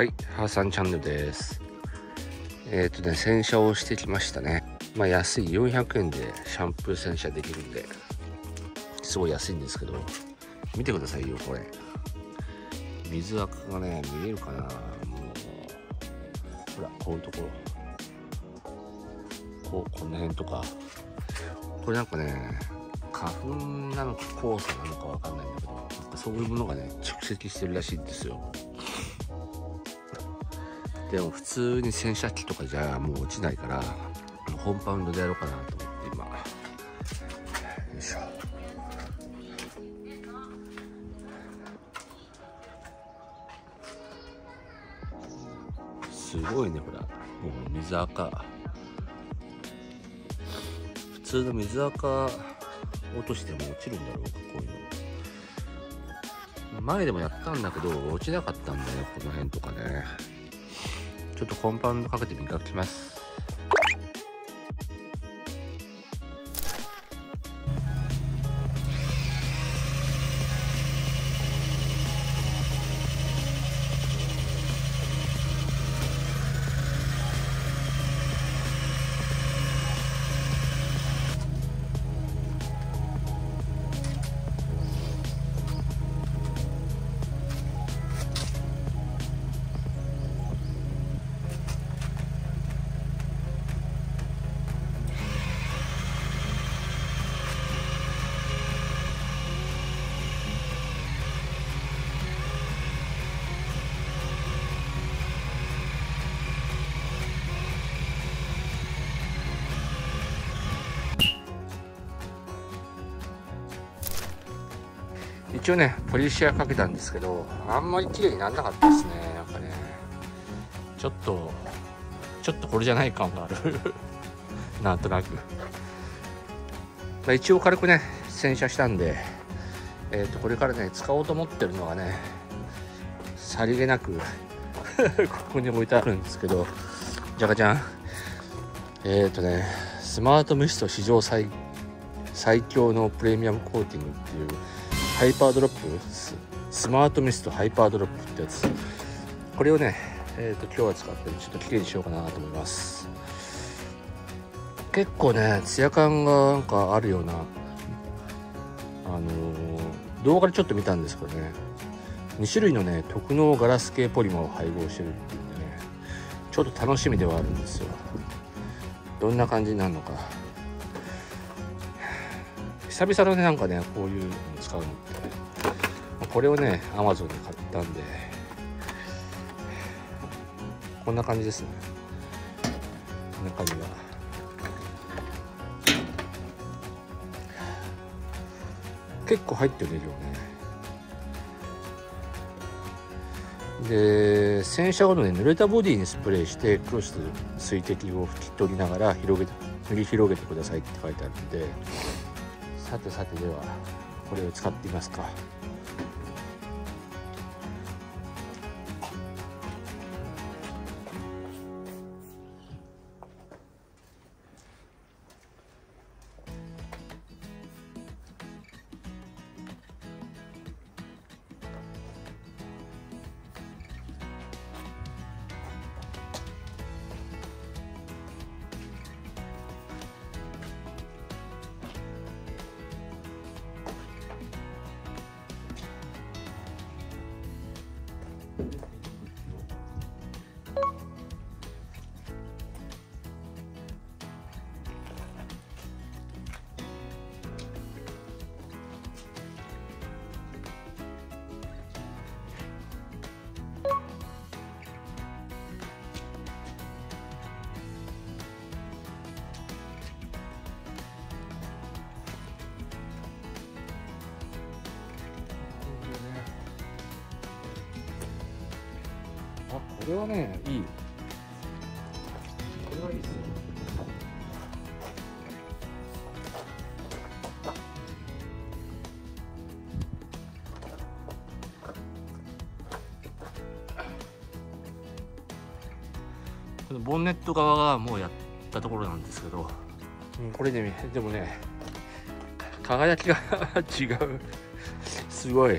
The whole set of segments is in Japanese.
はい、ハーさんチャンネルです。えっ、ー、とね、洗車をしてきましたね。まあ安い400円でシャンプー洗車できるんで、すごい安いんですけど、見てくださいよ、これ。水垢がね、見えるかなもう、ほら、こういうところ。こう、この辺とか。これなんかね、花粉なのか黄砂なのかわかんないんだけど、そういうものがね、蓄積してるらしいんですよ。でも普通に洗車機とかじゃもう落ちないからコンパウンドでやろうかなと思って今。よいしょ。すごいねほらもう水垢。普通の水垢落としても落ちるんだろうかこういうの。前でもやったんだけど落ちなかったんだよこの辺とかね。ちょっとコンパウンドかけて磨きます。一応ねポリシアかけたんですけどあんまり綺麗にならなかったですね。なんかねちょっとちょっとこれじゃない感がある。なんとなく、まあ、一応軽くね洗車したんでえ、ー、とこれからね使おうと思ってるのがねさりげなく ここに置いてあるんですけどじゃかちゃん。えっ、ー、とねスマートミスト史上最最強のプレミアムコーティングっていうハイパードロップスマートミストハイパードロップってやつ。これをね、えーと、今日は使ってちょっときれいにしようかなと思います。結構ねツヤ感がなんかあるようなあのー、動画でちょっと見たんですけどね。2種類のね特濃ガラス系ポリマーを配合してるっていうんでね。ちょっと楽しみではあるんですよ。どんな感じになるのか。久々のねなんかねこういうの使うのってこれをねアマゾンで買ったんで。こんな感じですね。中身は。結構入ってるね量ね。で洗車後のね濡れたボディにスプレーしてクロス水滴を拭き取りながら広げて塗り広げてくださいって書いてあるんで。さてさてではこれを使ってみますか。れはねいいこれはいいですよこのボンネット側がもうやったところなんですけど、うん、これででもね輝きが違う。すごい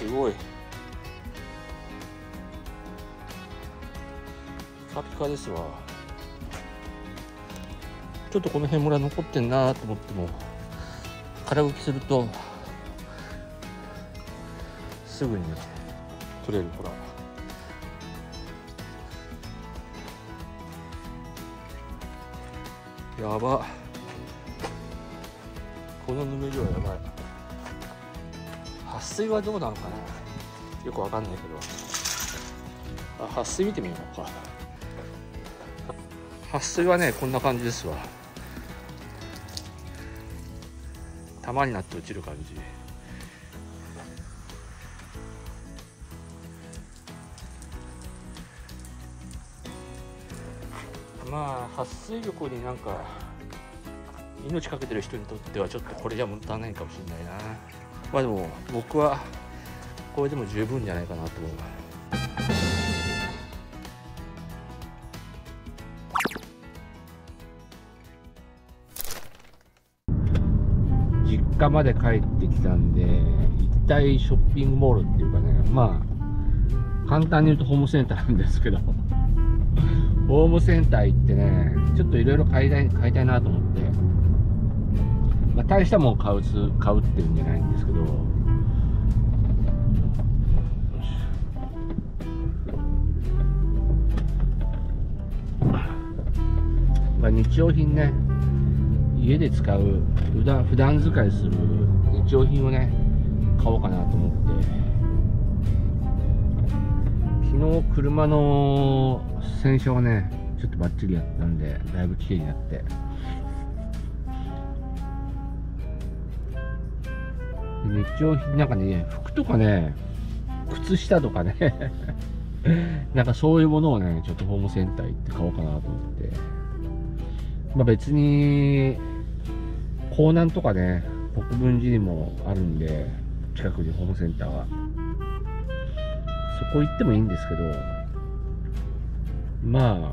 すごい。ピカピカですわ。ちょっとこの辺ムラ残ってんなと思っても空拭きするとすぐに取れるほら。やば。このぬめりはやばい。撥水はどうなのかなよくわかんないけど。あ撥水見てみようか。撥水はねこんな感じですわ。玉になって落ちる感じ。まあ撥水力になんか命かけてる人にとってはちょっとこれじゃもったいないかもしれないなまあでも僕はこれでも十分じゃないかなと思う。実家まで帰ってきたんで一体ショッピングモールっていうかねまあ簡単に言うとホームセンターなんですけど ホームセンター行ってねちょっといろいろ買いたいなと思って。まあ大したもん買う買うっていうんじゃないんですけど。まあ日用品ね。家で使う普段普段使いする日用品をね買おうかなと思って。昨日車の洗車をねちょっとバッチリやったんでだいぶ綺麗になって。日用品なんかね服とかね靴下とかね なんかそういうものをねちょっとホームセンター行って買おうかなと思って。まあ別に港南とかね国分寺にもあるんで近くにホームセンターが。そこ行ってもいいんですけどま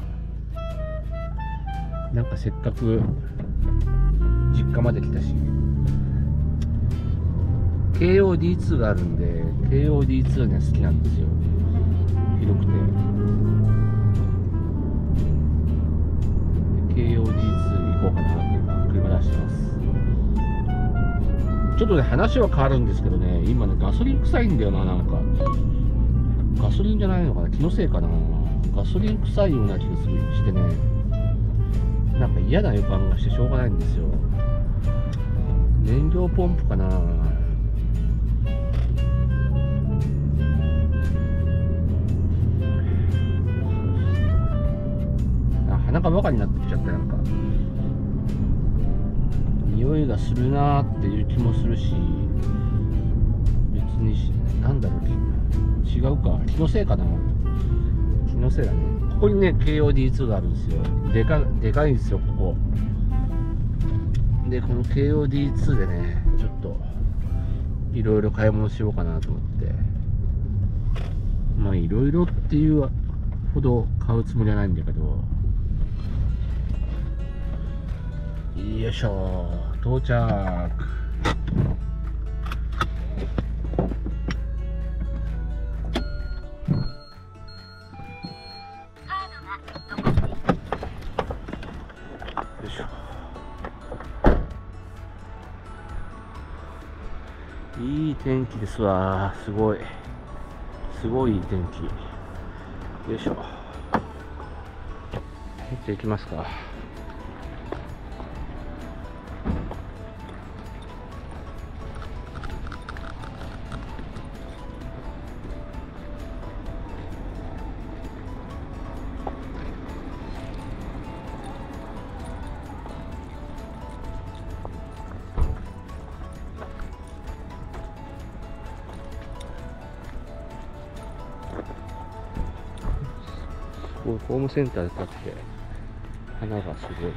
あなんかせっかく実家まで来たし KOD2 があるんで KOD2 ね好きなんですよ。広くて。KOD2 行こうかなって今車出してます。ちょっとね話は変わるんですけどね今ねガソリン臭いんだよななんか。ガソリンじゃないのかな気のせいかな。ガソリン臭いような気がするしてね。なんか嫌な予感がしてしょうがないんですよ。燃料ポンプかな。あ鼻がバカになってきちゃったなんか。匂いがするなーっていう気もするし別にしなんだろう違うか。気のせいかな。気のせいだね。ここにね KOD2 があるんですよ。でかでかいんですよここ。でこの KOD2 でねちょっといろいろ買い物しようかなと思って。まあいろいろっていうほど買うつもりはないんだけど。よいしょ。到着。いい天気ですわ。すごい。すごいいい天気。よいしょ。じゃあ行きますか。こうホームセンターで立って花がすごい。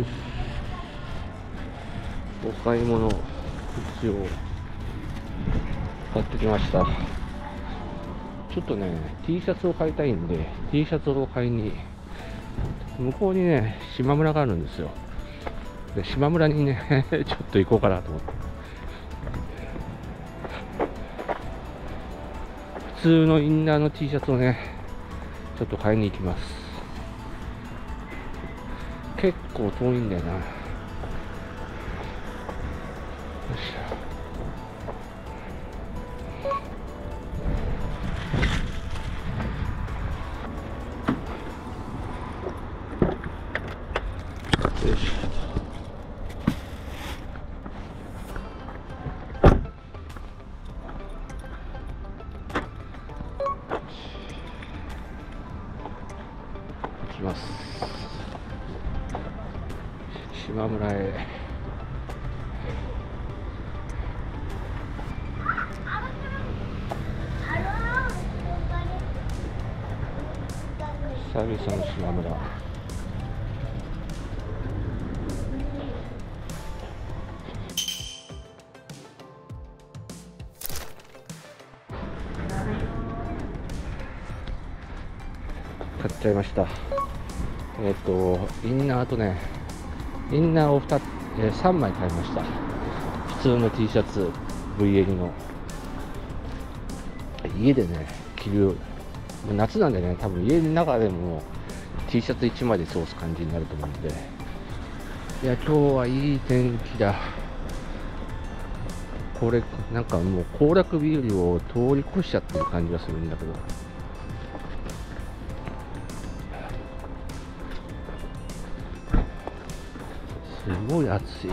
よし。お買い物口を買ってきました。ちょっとね T シャツを買いたいんで T シャツを買いに向こうにね島村があるんですよ。で島村にね ちょっと行こうかなと思って。普通のインナーの T シャツをねちょっと買いに行きます。結構遠いんだよな。久々の島村。買っちゃいました。えっ、とインナーとねインナーを 2, えー、3枚買いました。普通の T シャツ VL の。家でね着る夏なんでね多分家の中でも T シャツ1枚で過ごす感じになると思うんで。いや今日はいい天気だ。これなんかもう行楽日和を通り越しちゃってる感じがするんだけど。すごい暑い。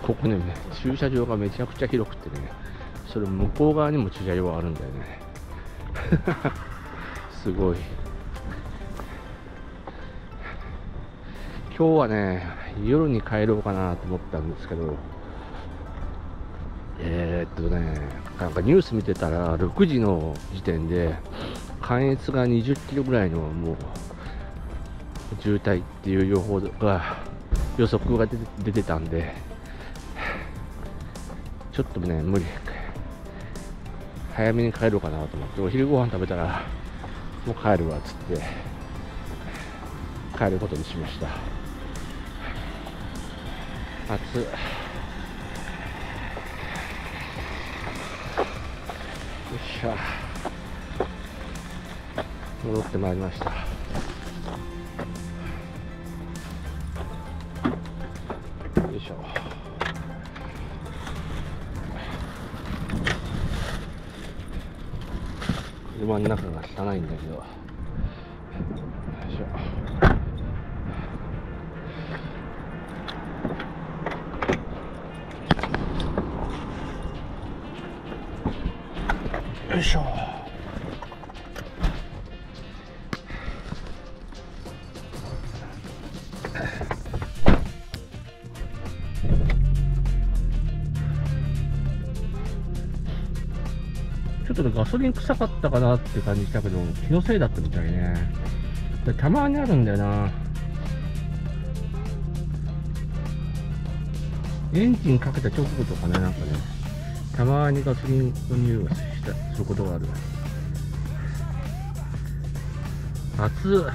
ここね駐車場がめちゃくちゃ広くてね。それ向こう側にも駐車場があるんだよね。すごい。今日はね夜に帰ろうかなと思ったんですけどえー、っとねなんかニュース見てたら6時の時点で関越が20キロぐらいのもう渋滞っていう予報が予測が出てたんでちょっとね無理早めに帰ろうかなと思ってお昼ご飯食べたらもう帰るわっつって帰ることにしました。暑よっしゃ。戻ってまいりました。よいしょ。車の中が汚いんだけど。よいしょ。よいしょ。ガソリン臭かったかなって感じしたけど気のせいだったみたいね。でたまにあるんだよな。エンジンかけた直後とかねなんかねたまにガソリンの匂いがしたすることがある。暑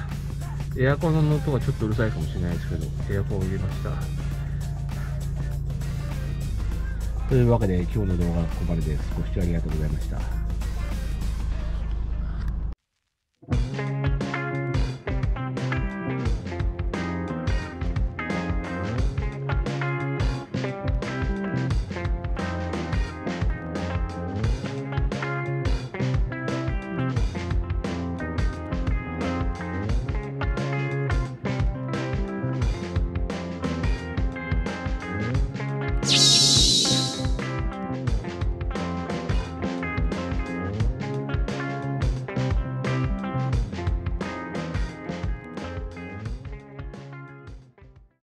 エアコンの音がちょっとうるさいかもしれないですけどエアコンを入れました。というわけで今日の動画はここまでです。ご視聴ありがとうございました。